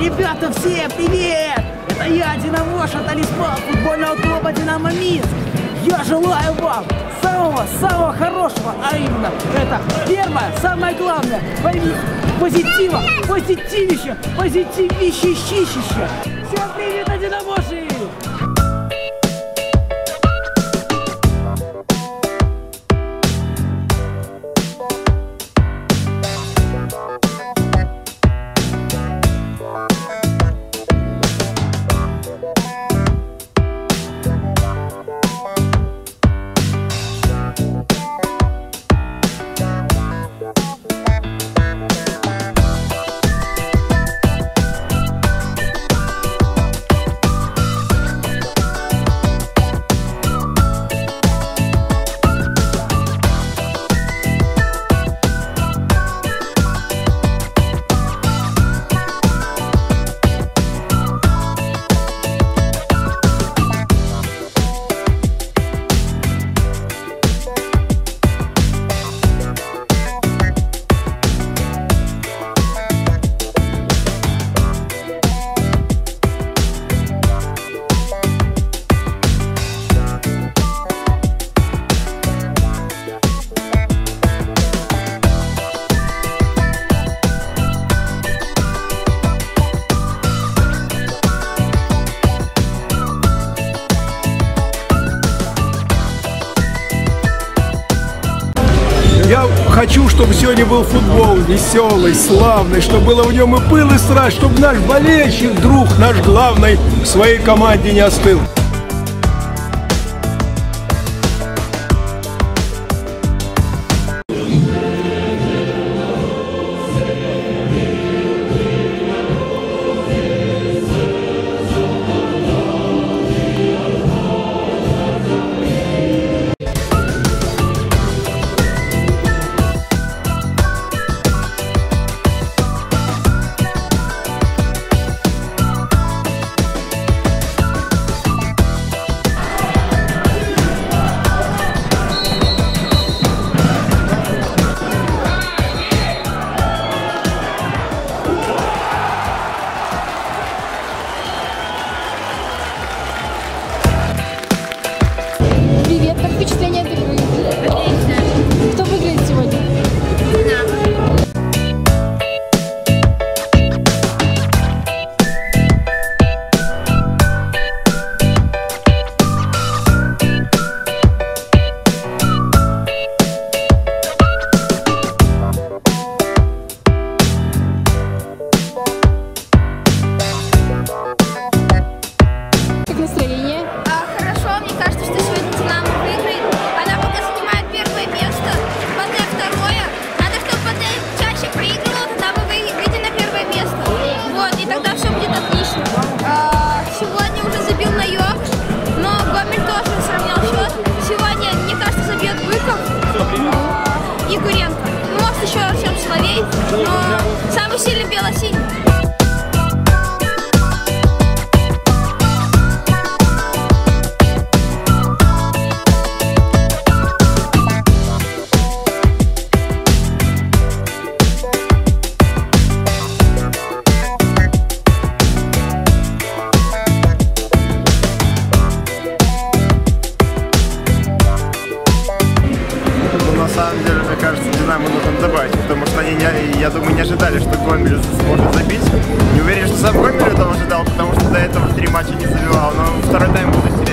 Ребята все, привет! Это я, Динамоша, талисман футбольного клуба «Динамо Минск». Я желаю вам самого-самого хорошего, а именно это первое, самое главное, позитива, позитивище, позитивище. Всем привет, Динамоши! Я хочу, чтобы сегодня был футбол веселый, славный, чтобы было в нем и пыл, и страсть, чтобы наш болельщик, друг, наш главный в своей команде не остыл. Добавить, потому что они, не, я думаю, не ожидали, что Гомель сможет забить. Не уверен, что сам Гомель этого ожидал, потому что до этого три матча не забивал, но второй тайм будет